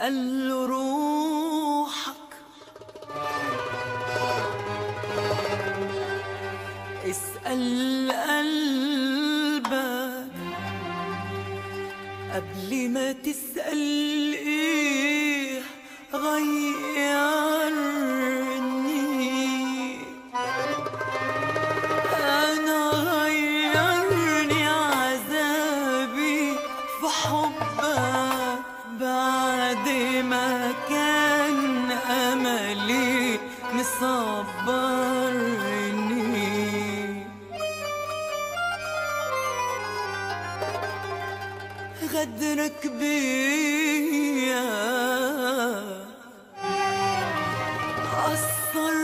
اسأل روحك. اسأل قلبك. قبل ما تسأل إيه غيرني ما كان أملي مصبرني. غدرك بيا. أثر